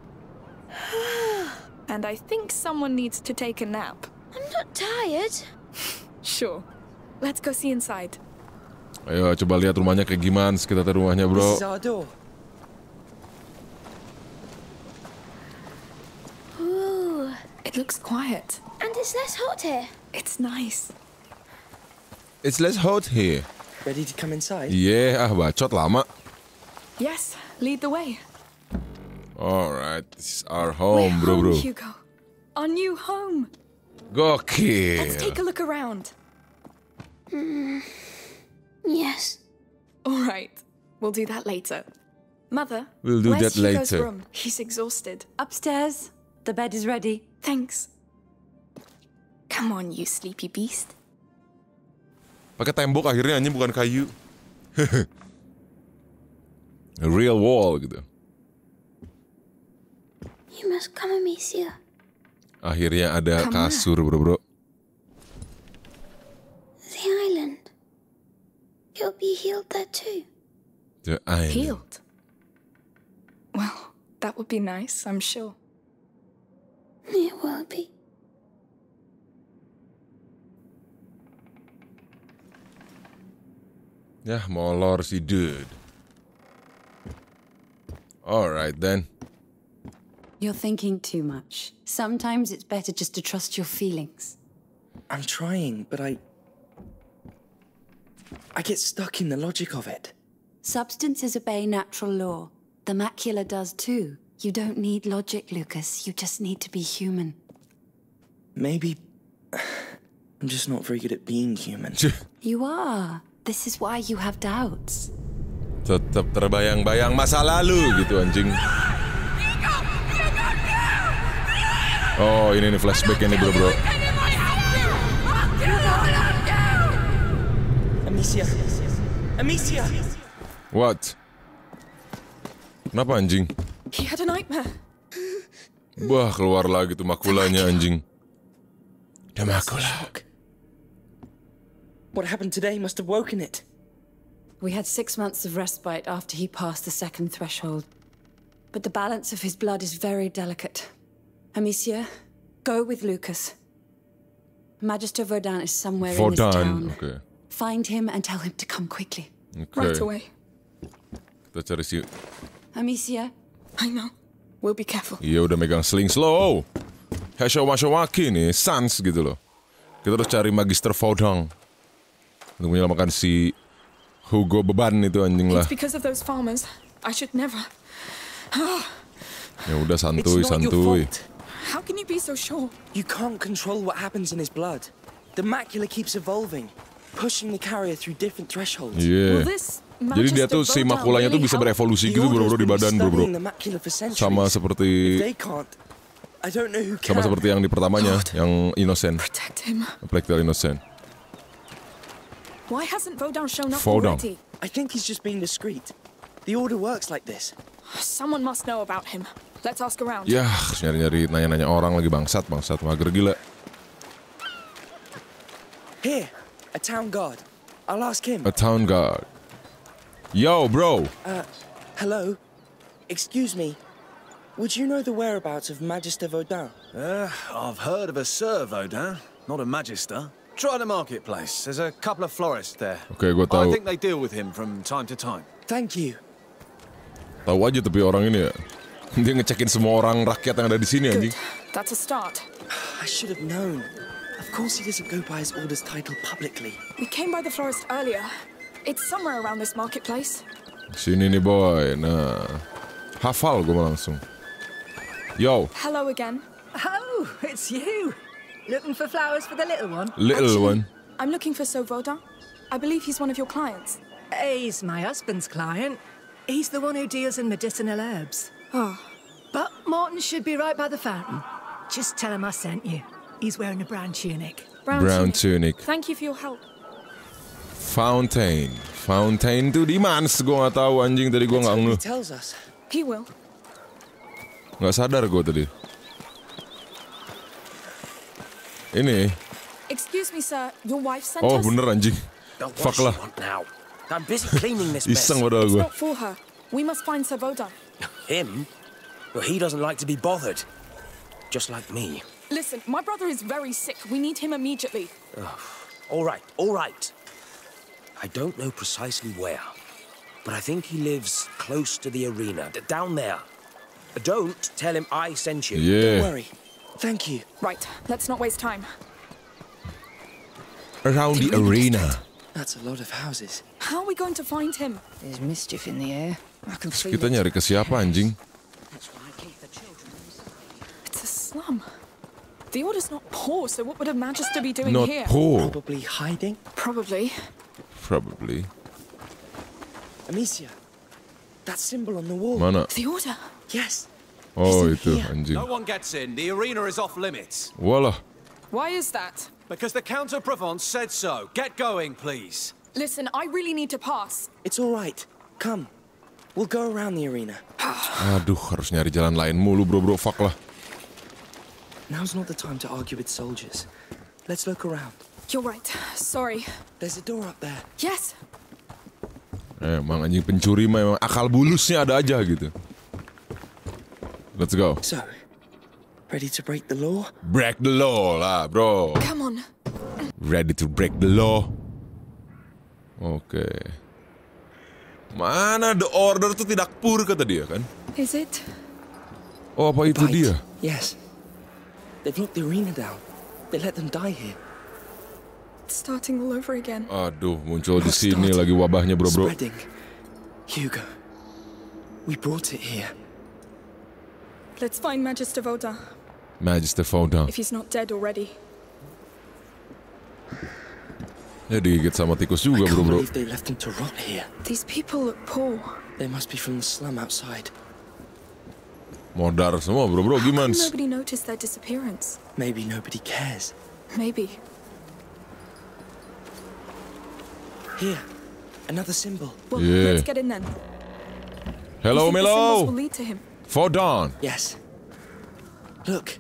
And I think someone needs to take a nap. I'm not tired. Sure. Let's go see inside. Ayo coba lihat rumahnya kayak gimana sekitar rumahnya, bro. This our door. Ooh. It looks quiet. And it's less hot here. It's nice. It's less hot here. Ready to come inside? Yeah, ah bacot lama. Yes, lead the way. Alright, this is our home, We're bro, home, bro. Hugo. Our new home. Gokil. Let's take a look around. Mm. Yes. All right. We'll do that later. Mother, We'll do where's that Hugo's later. room? He's exhausted. Upstairs. The bed is ready. Thanks. Come on, you sleepy beast. Pakai tembok akhirnya anjing bukan kayu. A real wall gitu. You must come, Amicia. Akhirnya ada Come kasur, bro, bro. The island. You'll be healed there too. The island. Healed. Well, that would be nice, I'm sure. It will be. Yah, molor si dude. Alright then. You're thinking too much. Sometimes it's better just to trust your feelings. I'm trying, but I. I get stuck in the logic of it. Substances obey natural law. The macula does too. You don't need logic, Lucas. You just need to be human. Maybe. I'm just not very good at being human. You are. This is why you have doubts. Tetap terbayang-bayang masa lalu gitu anjing. Oh, ini nih flashback nih, bro, bro. Amicia! Amicia! What? Kenapa anjing? He had a nightmare. Wah, keluar lagi tuh makulanya anjing. The makula. What happened today must have woken it. We had six months of respite after he passed the second threshold. But the balance of his blood is very delicate. Amicia, go with Lucas. Magister Verdun is somewhere in this Vodan. town. Oke. Find him and tell him to come quickly. Oke. Right away. Kita cari si Amicia, I know. We'll be careful. Iya udah megang sling slow. Hesho Washawaki nih, Sans gitu loh. Kita harus cari Magister Vodang. Untuk menyelamatkan si Hugo beban itu anjing lah. It's because of those farmers. I should never. Ya udah It's santuy, santuy. How can you be so sure? You can't control what happens in his blood. The macula keeps evolving, pushing the carrier through different thresholds. Iya. Will this Jadi dia tuh si makulanya tuh bisa berevolusi gitu bro bro di badan bro bro. Sama seperti sama seperti yang di pertamanya, yang Innocent. Protect him. Plectel Innocent. Why hasn't Vodun shown up Vodun. already? I think he's just being discreet. The order works like this. Someone must know about him. Let's ask around. Ya, harus nyari-nyari nanya-nanya orang lagi bangsat, bangsat mager gila. Here, a town guard. I'll ask him. A town guard. Yo, bro. Uh, hello. Excuse me. Would you know the whereabouts of Magister Vaudin? Uh, I've heard of a Sir Vaudin, not a Magister. Try the marketplace. There's a couple of florists there. Oke, gue I think they deal with him from time to time. Thank you. Tahu aja tapi orang ini ya. Dia ngecekin semua orang rakyat yang ada di sini anjing. That's a start. I should have known. Of course he doesn't go by his orders title publicly. We came by the florist earlier. It's somewhere around this marketplace. Sini nih boy. Nah, hafal gue langsung. Yo, Hello again. Oh, it's you. Looking for flowers for the little one? little one. I'm looking for So Vodun. I believe he's one of your clients. He's my husband's client. He's the one who deals in medicinal herbs. Oh. But Martin should be right by the fountain. Just tell him I sent you. He's wearing a brown tunic. Brown tunic. Thank you for your help. Fountain. Fountain tuh di mana? Gue nggak tahu anjing tadi gue nggak He tells us. He will. Nggak sadar gue tadi. Ini. Excuse me, sir. Your wife sent Oh us? bener anjing. Fuck does lah. now? I'm busy cleaning this mess. Iseng padahal It's not for her. We must find Sir Vodun. Him? Well, he doesn't like to be bothered. Just like me. Listen, my brother is very sick. We need him immediately. All right, all right. I don't know precisely where, but I think he lives close to the arena, d- down there. Uh, don't tell him I sent you. Yeah. Don't worry. Thank you. Right, let's not waste time. Around the arena. That's a lot of houses. How are we going to find him? There's mischief in the air. I can feel Kita nyari ke siapa anjing? It's a slum. The order's not poor, so what would a magister be doing Not here? poor. Probably hiding. Probably. Probably. Amicia, that symbol on the wall. Mana? The order. Yes. Oh He's in itu here. anjing. No one gets in. The arena is off limits. Walah. Why is that? Because the Count of Provence said so. Get going, please. Listen, I really need to pass. It's all right. Come. We'll go around the arena. Aduh, harus nyari jalan lain mulu bro bro. Fuck lah. Now's not the time to argue with soldiers. Let's look around. You're right. Sorry. There's a door up there. Yes. Emang anjing pencuri mah emang akal bulusnya ada aja gitu. Let's go. So, ready to break the law? Break the law lah bro. Come on. Ready to break the law. Oke. Mana the order tuh tidak pur kata dia kan? Is it? Oh apa itu Bite. dia? Yes. They've locked the arena down. They let them die here. It's starting all over again. Aduh, muncul di sini lagi wabahnya bro bro. Spreading. Hugo. We brought it here. Let's find Magister Vodun, Magister Faudin. if he's not dead already. Ya digigit sama tikus juga bro bro. they left them to rot here. These people look poor. They must be from the slum outside. Modar semua bro bro gimana? Nobody noticed their disappearance. Maybe nobody cares. Maybe. Here, another symbol. Well, Yeah. let's get in then. Hello will lead to him. Faudin. Yes. Look,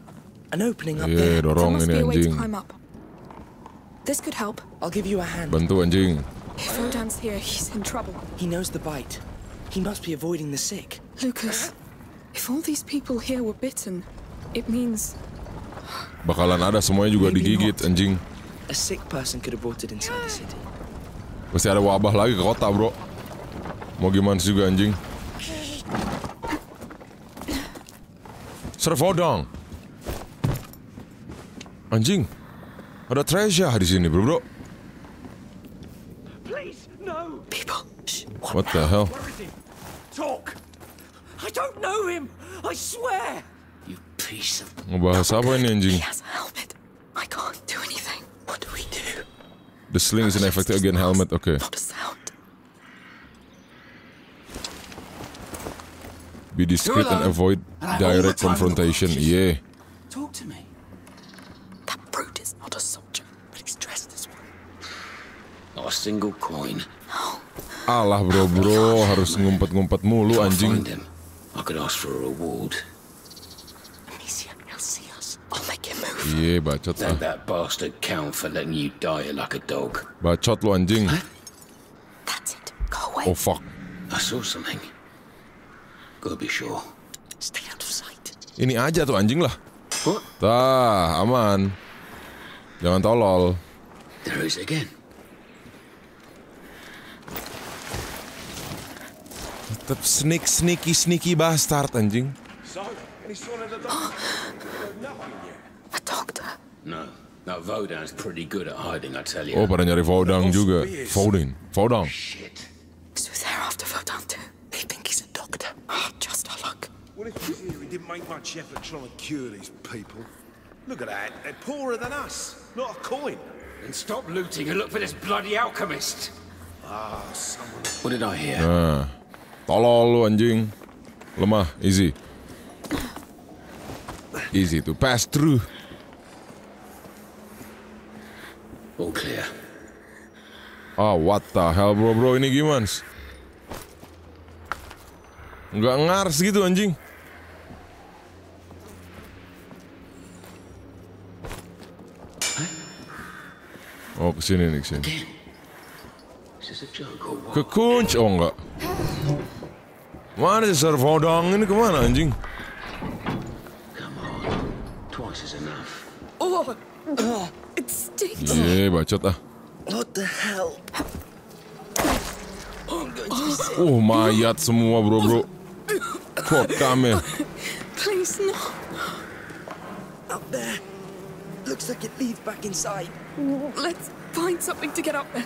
an opening up there. There dorong must ini be a way to anjing. climb up. This could help. I'll give you a hand. Bantu anjing. If Vodun's here, he's in trouble. He knows the bite. He must be avoiding the sick. Lucas, if all these people here were bitten, it means Bakalan ada semuanya juga digigit anjing. A sick person could have brought it inside the city. Pasti ada wabah lagi ke kota, Bro. Mau gimana sih juga anjing? Servodong. Anjing. Ada treasure di sini, Bro, Bro. What the hell? Where is he? Talk! I don't know him! I swear! You piece of... Ngebahas apa ini anjing? He has a helmet. I can't do anything. What do we do? The sling is ineffective again helmet. Okay. Not a sound. Be discreet and avoid direct confrontation. Yeah. Talk to me. That brute is not a soldier, but he's dressed as one. Not a single coin. Alah bro bro harus ngumpet-ngumpet mulu anjing. Iya bacot ah. dog. Bacot lu anjing. Oh fuck. I saw something. Gotta be sure. Stay out of sight. Ini aja tuh anjing lah. Tah aman. Jangan tolol. There is again. Tetep sneak sneaky sneaky bastard anjing. So, any sign the dog? A doctor. No. Now Vodan's pretty good at hiding, I tell you. Oh pada nyari Vodang juga. Vodin. Vodang. So they're after Vodan too. They think he's a doctor. Oh, just our luck. What if he's here? He didn't make much effort trying to cure these people. Look at that. They're poorer than us. Not a coin. Then stop looting and look for this bloody alchemist. Ah, someone. What did I hear? Nah. Tolol lu anjing. Lemah. Easy. Easy to pass through. All clear. Ah, what the hell bro bro ini gimana? sih? Nggak ngars gitu anjing. Oh ke sini nih ke sini. Kekunci oh enggak. Mana sih servodong ini ke mana anjing? Twice is enough. Oh, it stinks. Iya bacot ah. What the hell? Oh. Uh mayat semua bro bro. Kok kame. Please, no. Up there. Looks like it leads back inside. Let's find something to get up there.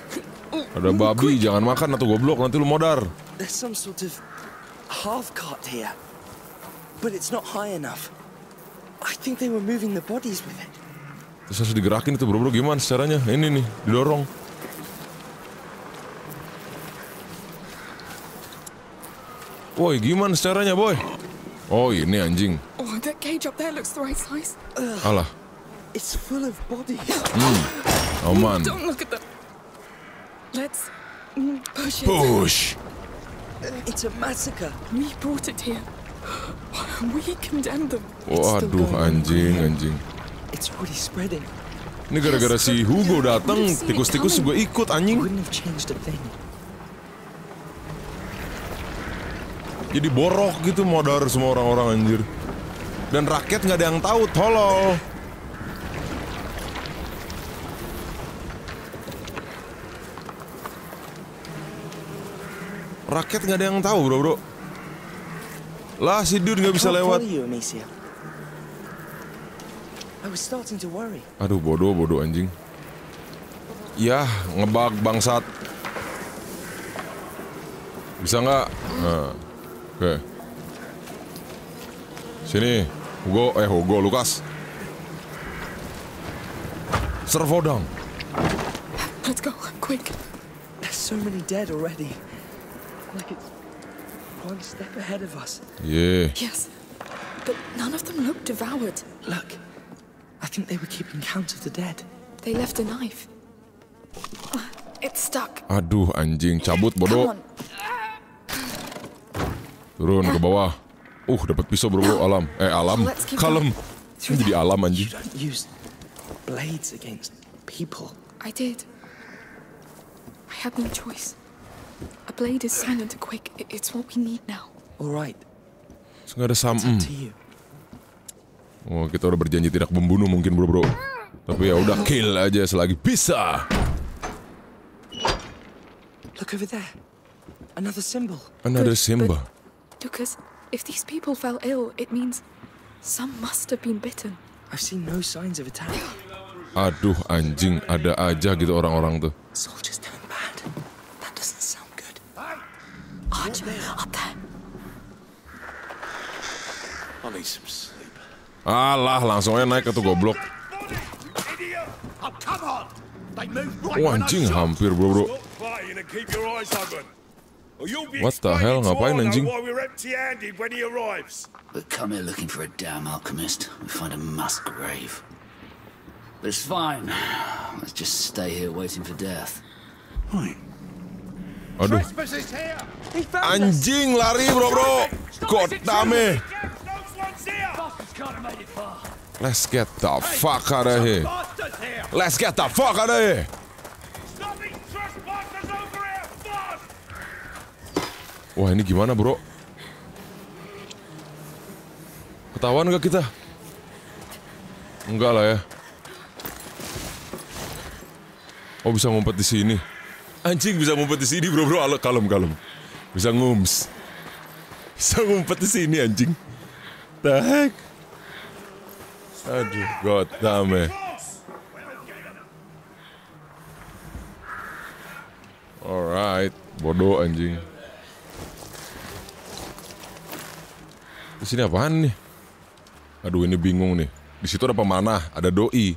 Oh, Ada babi jangan makan atau goblok nanti lu modar. There's some sort of half cart here. But it's not high enough. I think they were moving the bodies with it. Terus harus digerakin itu bro bro gimana caranya? Ini nih didorong. Woi gimana caranya boy? Oh ini anjing. Oh, that cage up there looks the right size. Alah. It's full of bodies. Hmm. Aman. Don't look at them. Let's mm, push it. Push. It's a massacre. We brought it here. We condemned them. Waduh anjing anjing. It's already spreading. Ini gara-gara si Hugo datang, tikus-tikus juga ikut anjing. Wouldn't have changed a thing. Jadi borok gitu modar semua orang-orang anjir. Dan rakyat nggak ada yang tahu, tolol. Rakyat nggak ada yang tahu, bro bro. Lah si dude nggak bisa lewat. Aduh bodoh bodoh anjing. Yah ngebug bangsat. Bisa nggak? Nah, oke. Sini, Hugo, eh Hugo, Lukas. Servodang. Let's go, quick. There's so many dead already. Like it's one step ahead of us. Yeah. Yes, but none of them look devoured. Look, I think they were keeping count of the dead. They left a knife. It's stuck. Aduh anjing, cabut Come bodoh. on. Turun ke bawah. Uh, dapat pisau bro, bro. alam. Eh alam, kalem. Jadi alam anjing. Blades against people. I did. I had no choice. A blade is silent and quick. It's what we need now. All right, nggak ada sam. it's up to you. Oh, kita udah berjanji tidak membunuh mungkin bro bro. Tapi ya udah kill aja selagi bisa. Look over there. Another symbol. Another symbol. Lucas, if these people fell ill, it means some must have been bitten. I've seen no signs of attack. Aduh anjing, ada aja gitu orang-orang tuh. Soldiers turned bad. That doesn't sound good. Archer, up there. I need some sleep. Alah, langsung aja naik ke tuh goblok. Oh, come on! They moved right Oh, when I anjing, shot. hampir, bro, bro. Stop fighting and keep your eyes open. Or you'll be What the hell? explaining to Ngapain, Arno anjing? why we're empty-handed when he arrives. We come here looking for a damn alchemist. We find a mass grave. But it's fine. Let's just stay here waiting for death. Right. Aduh, anjing lari bro bro. God damn it. Let's get the fuck out of here. Let's get the fuck out of here. Wah ini gimana bro? Ketahuan gak kita? Enggak lah ya. Oh bisa ngumpet di sini. Anjing bisa ngumpet di sini bro bro. Alo kalem kalem. Bisa ngums. Bisa ngumpet di sini anjing. The? Aduh, god damn it. Alright, bodoh anjing. Di sini apaan nih? Aduh ini bingung nih. Di situ ada pemanah, ada doi.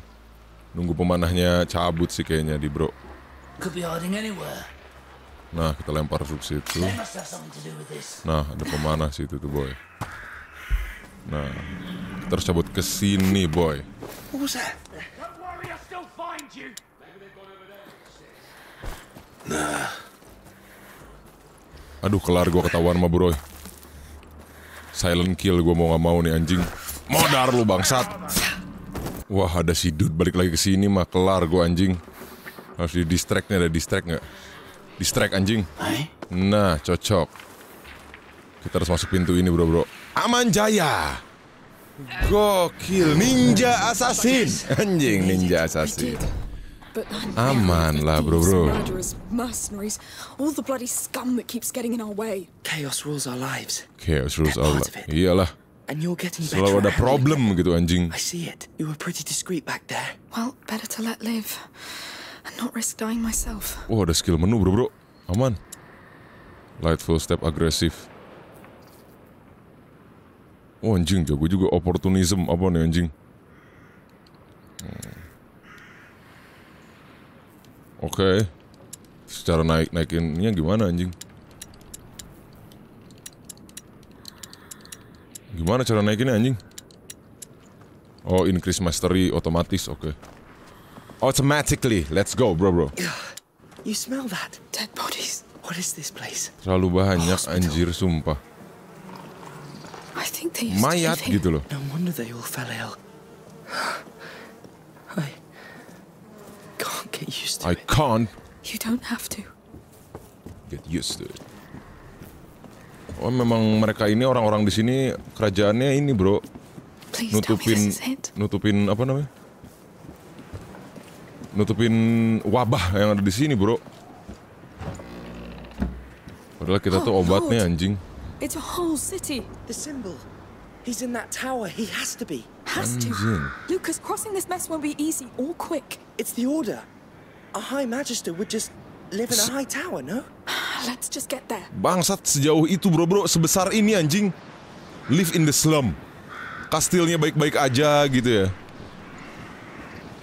Nunggu pemanahnya cabut sih kayaknya di bro. Could be hiding anywhere. Nah kita lempar ke situ. Nah ada pemanah situ tuh boy. Nah kita harus cabut ke sini boy. You! Aduh kelar gua ketahuan sama bro. Silent kill gua mau nggak mau nih anjing. Modar lu bangsat. Wah ada si dude balik lagi ke sini mah kelar gua anjing. Harus di distract nih ada distract nggak? Distract anjing. Nah cocok. Kita harus masuk pintu ini bro bro. Aman Jaya. Gokil ninja assassin. Anjing ninja assassin. Aman lah bro bro. mercenaries, all the bloody scum that keeps getting in our way. Chaos rules our lives. Chaos rules all. Iyalah. And you're getting better Selalu ada problem gitu anjing. I see it. You were pretty discreet back there. Well, better to let live not. Wah ada skill menu bro bro. Aman. Light full step agresif. Oh anjing jago juga opportunism apa nih anjing. Hmm. Oke. Secara naik naikinnya gimana anjing? Gimana cara naikinnya anjing? Oh increase mastery otomatis oke. Automatically, let's go bro bro. You smell that? Dead bodies. What is this place? Terlalu banyak anjir sumpah. I think they used Mayat to gitu loh. No wonder they all fell ill. I can't get used to I can't You don't have to. get used to it. Oh memang mereka ini orang-orang di sini kerajaannya ini bro Please nutupin it. nutupin apa namanya? Nutupin wabah yang ada di sini bro. Padahal kita tuh Oh, obatnya Lord. anjing. It's a whole city. The symbol. He's in that tower. He has to be. Has to. Anjing. Lucas, crossing this mess won't be easy or quick. It's the order. A High Magister would just live in a high tower, no? Let's just get there. Bangsat sejauh itu bro bro sebesar ini anjing. Live in the slum. Kastilnya baik-baik aja gitu ya.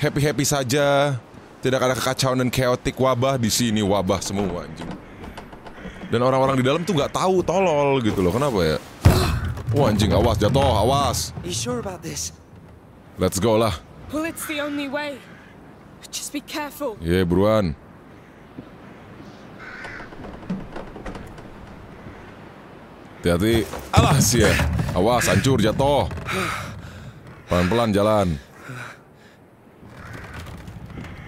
Happy-happy saja. Tidak ada kekacauan dan chaotic wabah di sini wabah semua anjing. Dan orang-orang di dalam tuh nggak tahu tolol gitu loh. Kenapa ya? Wah anjing awas jatuh awas. Are you sure about this? Let's go lah. Well, it's the only way. Just be careful. Ye buruan. Hati-hati. Alah sih ya. Awas hancur jatuh. Pelan-pelan jalan.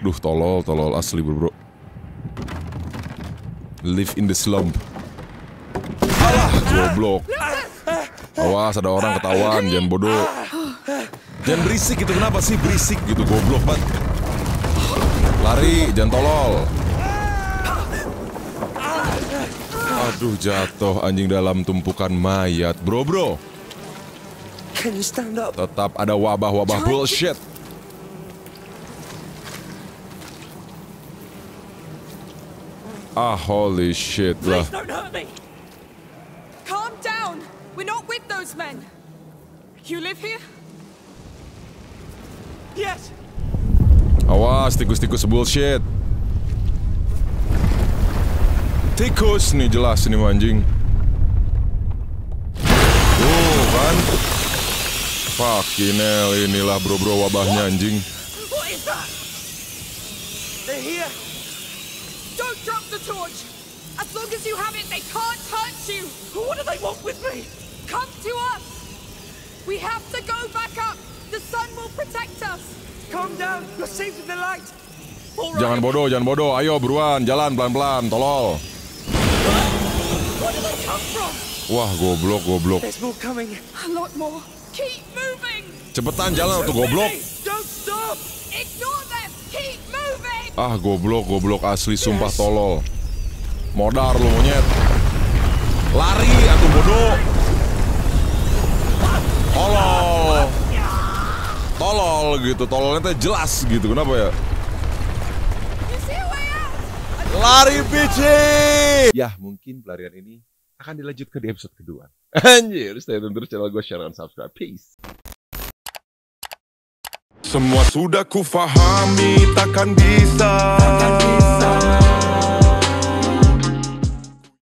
Duh tolol tolol asli bro bro. Live in the slump. Alah goblok. Awas ada orang ketahuan jangan bodoh. Jangan berisik gitu, kenapa sih berisik gitu, goblok banget. Lari, jangan tolol. Aduh jatuh anjing dalam tumpukan mayat, bro bro. Tetap ada wabah-wabah bullshit. Ah holy shit lah. Please don't hurt me. Calm down. We're not with those men. You live here? Yes. Awas tikus-tikus bullshit. Tikus nih jelas ini anjing. Tuh kan. Fucking hell inilah bro-bro wabahnya anjing. What is that? They're here. The torch. As long as you have it, they can't hurt you. What do they want with me? Come to us. We have to go back up. The sun will protect us. Calm down. You're safe with the light. Jangan bodoh, jangan bodoh. Ayo buruan, jalan pelan-pelan, tolol. Where do they come from? Wah, goblok, goblok. There's more coming. A lot more. Keep moving. Cepetan jalan tuh goblok. Don't stop. Ignore them. Keep. Ah, goblok, goblok asli sumpah tolol. Modar lu monyet. Lari aku bodoh. Tolol. Tolol gitu, tololnya teh jelas gitu. Kenapa ya? Lari bici. Ya, mungkin pelarian ini akan dilanjutkan di episode kedua. Anjir, stay tune terus channel gue, share dan subscribe. Peace. Semua sudah kufahami takkan bisa, takkan bisa.